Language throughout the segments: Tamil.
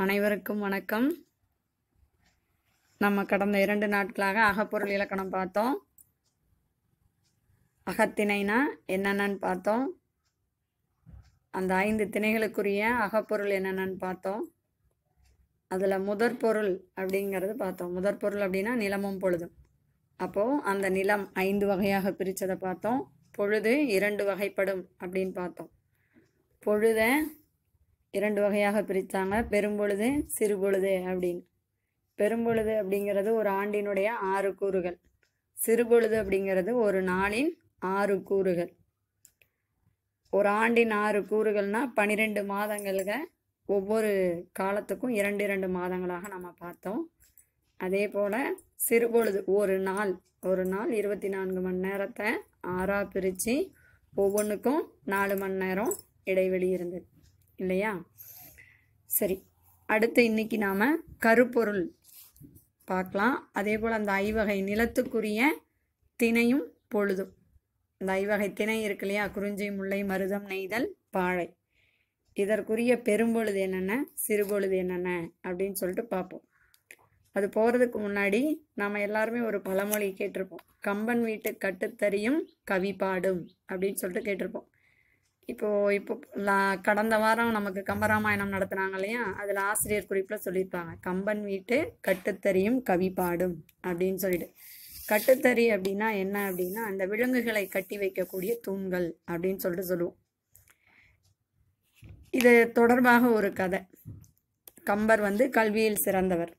அனைவருக்கும் வணக்கம். நம்ம கடந்த இரண்டு நாட்களாக அகப்பொருள் இலக்கணம் பார்த்தோம். அகத்திணைனா என்னென்னு பார்த்தோம். அந்த ஐந்து திணைகளுக்குரிய அகப்பொருள் என்னென்னு பார்த்தோம். அதில் முதற் பொருள் அப்படிங்கிறது பார்த்தோம். முதற் பொருள் அப்படின்னா நிலமும் பொழுதும். அப்போது அந்த நிலம் ஐந்து வகையாக பிரித்ததை பார்த்தோம். பொழுது இரண்டு வகைப்படும் அப்படின்னு பார்த்தோம். பொழுதை இரண்டு வகையாக பிரித்தாங்க. பெரும்பொழுது சிறுபொழுது அப்படின்னு. பெரும்பொழுது அப்படிங்கிறது ஒரு ஆண்டினுடைய ஆறு கூறுகள். சிறுபொழுது அப்படிங்கிறது ஒரு நாளின் ஆறு கூறுகள். ஒரு ஆண்டின் ஆறு கூறுகள்னா பன்னிரெண்டு மாதங்களுக்கு ஒவ்வொரு காலத்துக்கும் இரண்டு இரண்டு மாதங்களாக நம்ம பார்த்தோம். அதே போல் சிறுபொழுது ஒரு நாள். ஒரு நாள் இருபத்தி நான்கு மணி நேரத்தை ஆறாக பிரித்து ஒவ்வொன்றுக்கும் நாலு மணி நேரம் இடைவெளி இருந்தது. இல்லையா? சரி. அடுத்து இன்னைக்கு நாம் கருப்பொருள் பார்க்கலாம். அதே போல் அந்த ஐவகை நிலத்துக்குரிய திணையும் பொழுதும். இந்த ஐவகை திணை இருக்கு இல்லையா? குறிஞ்சி முல்லை மருதம் நெய்தல் பாழை. இதற்குரிய பெரும்பொழுது என்னென்ன? சிறுபொழுது என்னென்ன? அப்படின்னு சொல்லிட்டு பார்ப்போம். அது போகிறதுக்கு முன்னாடி நாம் எல்லாருமே ஒரு பழமொழி கேட்டிருப்போம். கம்பன் வீட்டு கட்டுத்தறியும் கவி பாடும் அப்படின்னு சொல்லிட்டு கேட்டிருப்போம். இப்போது இப்போ கடந்த வாரம் நமக்கு கம்பராமாயணம் நடத்துனாங்க இல்லையா? அதில் ஆசிரியர் குறிப்பில் சொல்லியிருப்பாங்க. கம்பன் வீட்டு கட்டுத்தறியும் கவி பாடும் அப்படின்னு சொல்லிட்டு. கட்டுத்தறி அப்படின்னா என்ன அப்படின்னா அந்த விலங்குகளை கட்டி வைக்கக்கூடிய தூண்கள் அப்படின்னு சொல்லிட்டு சொல்லுவோம். இது தொடர்பாக ஒரு கதை. கம்பர் வந்து கல்வியில் சிறந்தவர்.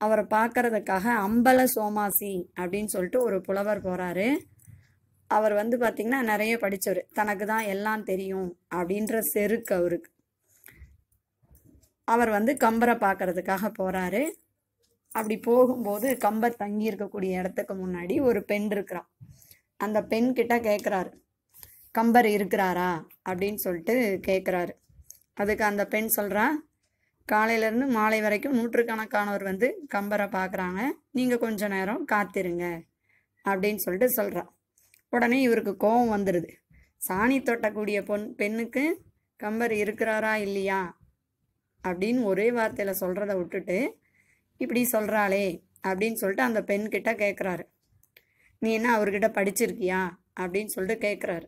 அவரை பார்க்கறதுக்காக அம்பல சோமாசி அப்படின்னு சொல்லிட்டு ஒரு புலவர் போகிறாரு அவர் வந்து பார்த்திங்கன்னா நிறைய படித்தவர் தனக்கு தான் எல்லாம் தெரியும் அப்படின்ற செருக்கு அவருக்கு. அவர் வந்து கம்பரை பார்க்கறதுக்காக போகிறாரு அப்படி போகும்போது கம்பர் தங்கி இருக்கக்கூடிய இடத்துக்கு முன்னாடி ஒரு பெண் இருக்கிறான். அந்த பெண் கிட்ட கேட்குறாரு கம்பர் இருக்கிறாரா? அப்படின்னு சொல்லிட்டு கேட்குறாரு அதுக்கு அந்த பெண் சொல்கிறா காலையிலேருந்து மாலை வரைக்கும் நூற்றுக்கணக்கானவர் வந்து கம்பரை பார்க்குறாங்க நீங்கள் கொஞ்ச நேரம் காத்திருங்க. அப்படின்னு சொல்லிட்டு சொல்கிறா உடனே இவருக்கு கோபம் வந்துடுது சாணி தொட்டக்கூடிய பொன் பெண்ணுக்கு கம்பர் இருக்கிறாரா இல்லையா? அப்படின்னு ஒரே வார்த்தையில் சொல்கிறத விட்டுட்டு இப்படி சொல்கிறாளே அப்படின்னு சொல்லிட்டு அந்த பெண்கிட்ட கேட்குறாரு நீ என்ன அவர்கிட்ட படிச்சிருக்கியா? அப்படின்னு சொல்லிட்டு கேட்குறாரு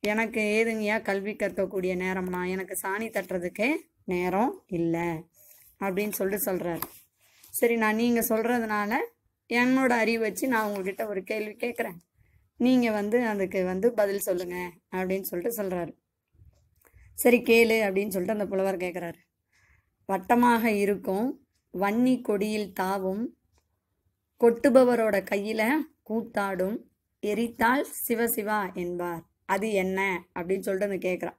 எனக்கு ஏதுங்கய்யா கல்வி கற்கக்கூடிய நேரம்னா எனக்கு சாணி தட்டுறதுக்கே நேரம் இல்லை அப்படின்னு சொல்லிட்டு சொல்கிறாரு சரி நான் நீங்கள் சொல்கிறதுனால என்னோட அறிவு வச்சு நான் உங்ககிட்ட ஒரு கேள்வி கேட்குறேன் நீங்கள் வந்து அதுக்கு வந்து பதில் சொல்லுங்கள் அப்படின்னு சொல்லிட்டு சொல்கிறாரு சரி கேளு அப்படின்னு சொல்லிட்டு அந்த புலவர் கேட்குறாரு வட்டமாக இருக்கும் வன்னி கொடியில் தாவும் கொட்டுபவரோட கையில் கூத்தாடும் எரித்தால் சிவசிவா என்பார். அது என்ன அப்படின்னு சொல்லிட்டு அந்த கேட்குறான்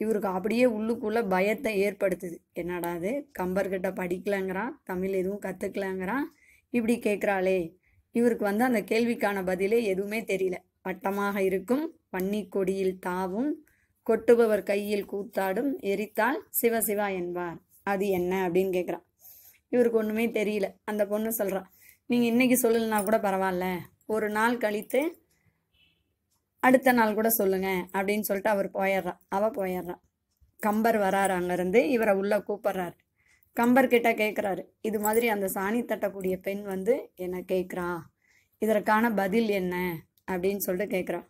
இவருக்கு அப்படியே உள்ளுக்குள்ளே பயத்தை ஏற்படுத்துது. என்னடா அது? கம்பர்கிட்ட படிக்கலங்கிறான் தமிழ் எதுவும் கற்றுக்கலங்கிறான் இப்படி கேட்குறாளே இவருக்கு வந்து அந்த கேள்விக்கான பதிலே எதுவுமே தெரியல. வட்டமாக இருக்கும் பன்னி கொடியில் தாவும் கொட்டுபவர் கையில் கூத்தாடும் எரித்தால் சிவசிவா என்பார். அது என்ன அப்படின்னு கேட்குறான் இவருக்கு ஒன்றுமே தெரியல. அந்த பொண்ணு சொல்கிறான் நீங்கள் இன்னைக்கு சொல்லலைன்னா கூட பரவாயில்ல ஒரு நாள் கழித்து அடுத்த நாள் கூட சொல்லுங்க அப்படின்னு சொல்லிட்டு அவர் போயிடுறா. அவ போயிடுறான் கம்பர் வராரு அங்கேருந்து. இவரை உள்ளே கூப்பிட்றாரு. கம்பர் கிட்ட கேட்குறாரு இது மாதிரி அந்த சாணி தட்டக்கூடிய பெண் வந்து என்னை கேட்குறா இதற்கான பதில் என்ன? அப்படின்னு சொல்லிட்டு கேட்குறா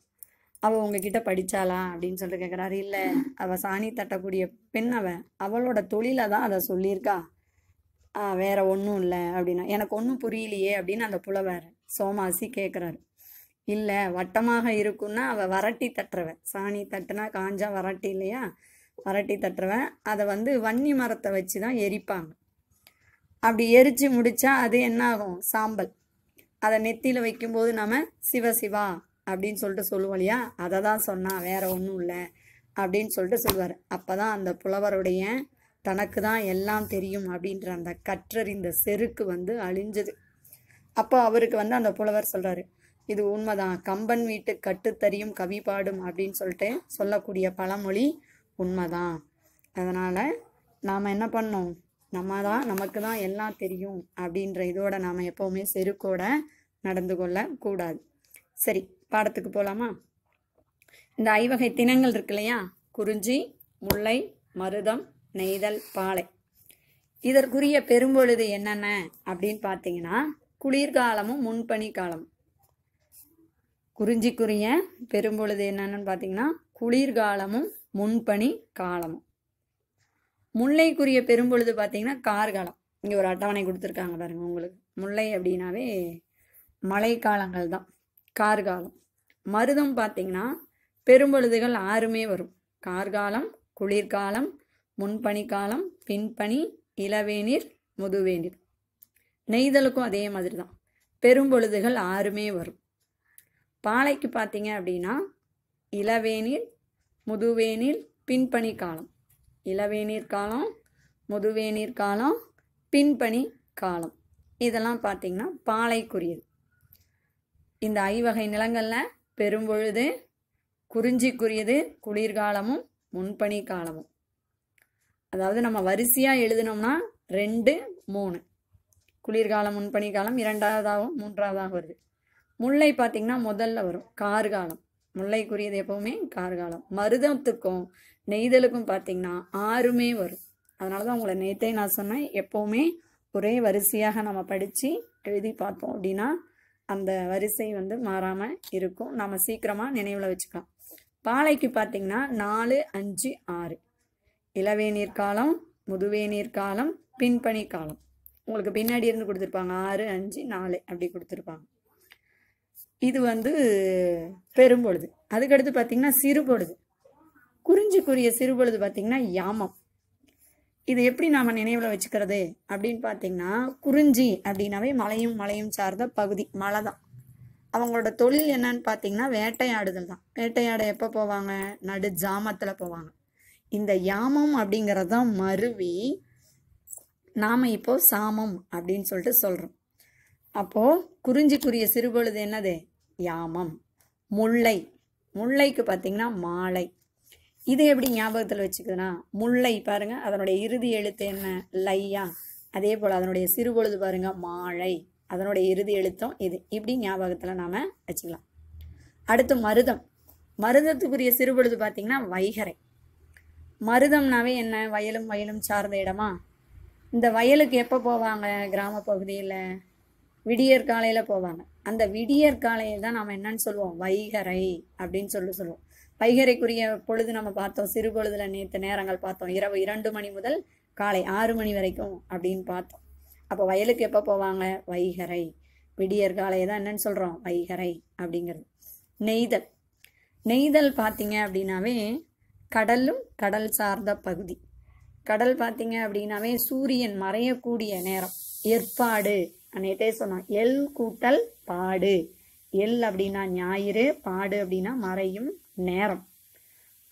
அவள் உங்ககிட்ட படித்தாளா அப்படின்னு சொல்லிட்டு கேட்குறாரு இல்லை அவள் சாணி தட்டக்கூடிய பெண் அவன் அவளோட தொழிலை தான் அதை சொல்லியிருக்கா. வேற ஒன்றும் இல்லை அப்படின்னா. எனக்கு ஒன்றும் புரியலையே அப்படின்னு அந்த புலவர் சோமாசி கேட்குறாரு இல்லை வட்டமாக இருக்குன்னா அவள் வரட்டி தட்டுறவன் சாணி தட்டுனா காஞ்சா வரட்டி இல்லையா? வரட்டி தட்டுறவன் அதை வந்து வன்னி மரத்தை வச்சு தான் எரிப்பாங்க. அப்படி எரிச்சு முடித்தா அது என்ன ஆகும்? சாம்பல். அதை நெத்தியில் வைக்கும்போது நம்ம சிவ சிவா அப்படின்னு சொல்லிட்டு சொல்லுவோம் இல்லையா? அதை தான் சொன்னால் வேறு ஒன்றும் இல்லை அப்படின்னு சொல்லிட்டு சொல்லுவார். அப்போ தான் அந்த புலவருடைய தனக்கு தான் எல்லாம் தெரியும் அப்படின்ற அந்த கற்றறிந்த செருக்கு வந்து அழிஞ்சது. அப்போ அவருக்கு வந்து அந்த புலவர் சொல்கிறாரு இது உண்மைதான். கம்பன் வீட்டு கட்டுத்தறியும் கவி பாடும் அப்படின்னு சொல்லிட்டு சொல்லக்கூடிய பழமொழி உண்மைதான். அதனால் நாம் என்ன பண்ணோம் நம்ம தான் நமக்கு தான் எல்லாம் தெரியும் அப்படின்ற இதோட நாம் எப்போவுமே செருக்கோட நடந்து கொள்ளக்கூடாது சரி பாடத்துக்கு போகலாமா இந்த ஐவகை தினங்கள் இருக்கு இல்லையா? குறிஞ்சி முல்லை மருதம் நெய்தல் பாலை. இதற்குரிய பெரும்பொழுது என்னென்ன அப்படின்னு பார்த்தீங்கன்னா குளிர்காலமும் முன்பனி காலமும் குறிஞ்சிக்குரிய பெரும்பொழுது என்னென்னு பார்த்தீங்கன்னா குளிர்காலமும் முன்பனி காலம். முல்லைக்குரிய பெரும்பொழுது பார்த்தீங்கன்னா கார்காலம் இங்கே ஒரு அட்டவணை கொடுத்துருக்காங்க பாருங்க உங்களுக்கு. முல்லை அப்படின்னாவே மழைக்காலங்கள் தான். கார்காலம் மருதம் பார்த்தீங்கன்னா பெரும்பொழுதுகள் ஆறுமே வரும். கார்காலம் குளிர்காலம் முன்பனிக்காலம் பின்பனி இளவேநீர் முதுவேநீர். நெய்தலுக்கும் அதே மாதிரி தான். பெரும்பொழுதுகள் ஆறுமே வரும். பாலைக்கு பார்த்தீங்க அப்படின்னா இளவேநீர் முதுவேனில் பின்பனி காலம். இளவேநீர் காலம் முதுவேநீர் காலம் பின்பனி காலம். இதெல்லாம் பார்த்திங்கன்னா பாலைக்குரியது. இந்த ஐவகை நிலங்களில் பெரும்பொழுது குறிஞ்சிக்குரியது குளிர்காலமும் முன்பனி காலமும். அதாவது நம்ம வரிசையாக எழுதினோம்னா ரெண்டு மூணு. குளிர்காலம் முன்பனி காலம் இரண்டாவதாகவும் மூன்றாவதாக வருது. முல்லை பார்த்திங்கன்னா முதல்ல வரும் கார்காலம். முல்லைக்குரியது எப்போவுமே கார்காலம். மருதத்துக்கும் நெய்தலுக்கும் பார்த்திங்கன்னா ஆறுமே வரும். அதனால தான் உங்களை நேற்றே நான் சொன்னேன் எப்போவுமே ஒரே வரிசையாக நம்ம படித்து எழுதி பார்த்தோம் அப்படின்னா அந்த வரிசை வந்து மாறாமல் இருக்கும். நம்ம சீக்கிரமாக நினைவில் வச்சுக்கலாம். பாலைக்கு பார்த்திங்கன்னா நாலு அஞ்சு ஆறு. இளவேநீர் காலம் முதுவேநீர் காலம் பின்பணி காலம். உங்களுக்கு பின்னாடி இருந்து கொடுத்துருப்பாங்க ஆறு அஞ்சு நாலு அப்படி கொடுத்துருப்பாங்க. இது வந்து பெரும்பொழுது அதுக்கடுத்து பார்த்திங்கன்னா சிறுபொழுது குறிஞ்சிக்குரிய சிறுபொழுது பார்த்திங்கன்னா யாமம். இது எப்படி நாம் நினைவில் வச்சுக்கிறது? அப்படின்னு பார்த்தீங்கன்னா குறிஞ்சி அப்படின்னாவே மலையும் மலையும் சார்ந்த பகுதி மலை தான். அவங்களோட தொழில் என்னன்னு பார்த்தீங்கன்னா வேட்டையாடுதல் தான். வேட்டையாட எப்போ போவாங்க? நடு ஜாமத்தில் போவாங்க. இந்த யாமம் அப்படிங்கிறது தான் மருவி நாம் இப்போது சாமம் அப்படின்னு சொல்லிட்டு சொல்கிறோம் அப்போது குறிஞ்சிக்குரிய சிறுபொழுது என்னது? யாமம். முல்லை. முல்லைக்கு பார்த்தீங்கன்னா மாலை. இது எப்படி ஞாபகத்தில் வச்சுக்குதுன்னா முல்லை பாருங்க அதனுடைய இறுதி எழுத்து என்ன? லையா. அதே போல் அதனுடைய சிறுபொழுது பாருங்க மாலை. அதனுடைய இறுதி எழுத்தும் இது. இப்படி ஞாபகத்தில் நாம் வச்சுக்கலாம். அடுத்து மருதம். மருதத்துக்குரிய சிறுபொழுது பார்த்திங்கன்னா வைகரை மருதம்னாவே என்ன? வயலும் வயலும் சார்ந்த இடமா? இந்த வயலுக்கு எப்போ போவாங்க கிராம பகுதியில் விடியற் காலையில் போவாங்க. அந்த விடியற் காலையை தான் நாம் என்னன்னு சொல்லுவோம். வைகரை அப்படின்னு சொல்லி சொல்லுவோம். வைகரைக்குரிய பொழுது நம்ம பார்த்தோம். சிறு பொழுதுல நேற்று நேரங்கள் பார்த்தோம். இரவு இரண்டு மணி முதல் காலை ஆறு மணி வரைக்கும் அப்படின்னு பார்த்தோம். அப்போ வயலுக்கு எப்போ போவாங்க? வைகரை விடியற் காலையை தான் என்னன்னு சொல்கிறோம் வைகரை அப்படிங்கிறது. நெய்தல். நெய்தல் பார்த்தீங்க அப்படின்னாவே கடலும் கடல் சார்ந்த பகுதி. கடல் பார்த்தீங்க அப்படின்னாவே சூரியன் மறையக்கூடிய நேரம். ஏற்பாடு நேற்றே சொன்னோம் எல் கூட்டல் பாடு. எல் அப்படின்னா ஞாயிறு பாடு அப்படின்னா மறையும் நேரம்.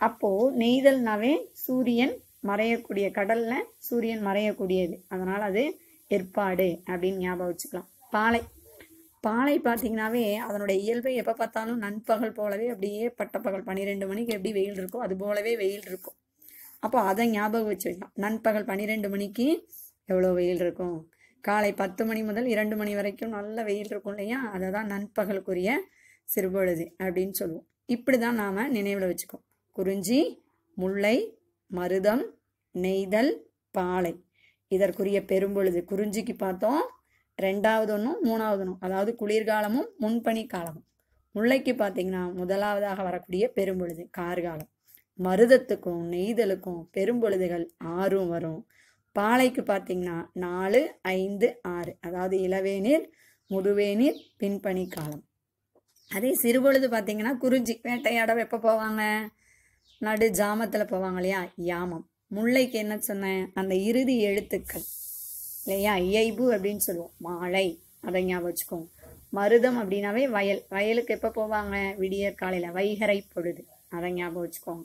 அப்போது நெய்தல்னாவே சூரியன் மறையக்கூடிய கடலில் சூரியன் மறையக்கூடியது. அதனால் அது ஏற்பாடு அப்படின்னு ஞாபகம் வச்சுக்கலாம். பாலை. பாலை பார்த்தீங்கன்னாவே அதனுடைய இயல்பை எப்போ பார்த்தாலும் நண்பகல் போலவே அப்படியே பட்டப்பகல் பன்னிரெண்டு மணிக்கு எப்படி வெயில் இருக்கோ அது போலவே வெயில் இருக்கும். அப்போ அதை ஞாபகம் வச்சு வைக்கலாம். நண்பகல் பன்னிரெண்டு மணிக்கு எவ்வளோ வெயில் இருக்கும்? காலை பத்து மணி முதல் இரண்டு மணி வரைக்கும் நல்ல வெயில் இருக்கும் இல்லையா? அதை தான் நண்பகலுக்குரிய சிறுபொழுது அப்படின்னு சொல்லுவோம். இப்படி தான் நாம் நினைவில் வச்சுக்கோம் குறிஞ்சி முல்லை மருதம் நெய்தல் பாலை. இதற்குரிய பெரும்பொழுது. குறிஞ்சிக்கு பார்த்தோம். ரெண்டாவது ஒன்றும் மூணாவது ஒன்றும் அதாவது குளிர்காலமும் முன்பனி காலமும். முல்லைக்கு பார்த்தீங்கன்னா முதலாவதாக வரக்கூடிய பெரும்பொழுது கார்காலம். மருதத்துக்கும் நெய்தலுக்கும் பெரும்பொழுதுகள் ஆறும் வரும். பாலைக்கு பார்த்தீங்கன்னா நாலு ஐந்து ஆறு. அதாவது இளவேநீர் முதுவேநீர் பின்பனி காலம். அதே சிறுபொழுது பார்த்தீங்கன்னா குறிஞ்சி வேட்டையாட எப்போ போவாங்க? நடு ஜாமத்தில் போவாங்க இல்லையா? யாமம். முல்லைக்கு என்ன சொன்னேன்? அந்த இறுதி எழுத்துக்கள். இல்லையா? இயைபு அப்படின்னு சொல்லுவோம். மாலை. அதை ஞாபகம் வச்சுக்கோங்க. மருதம் அப்படின்னாவே வயல். வயலுக்கு எப்போ போவாங்க? விடியற் காலையில். வைகரை பொழுது. அதை ஞாபகம் வச்சுக்கோங்க.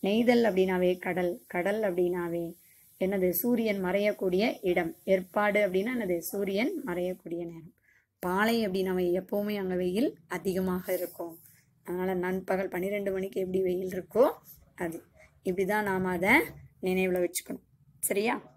நெய்தல் அப்படின்னாவே கடல். கடல் அப்படின்னாவே என்னது? சூரியன் மறையக்கூடிய இடம். ஏற்பாடு அப்படின்னா என்னது? சூரியன் மறையக்கூடிய நேரம். பாலை அப்படின்னா எப்போவுமே அங்கே வெயில் அதிகமாக இருக்கும். அதனால் நண்பகல் பன்னிரெண்டு மணிக்கு எப்படி வெயில் இருக்கோ அது. இப்படி தான் நாம் அதை நினைவில் வச்சுக்கணும். சரியா?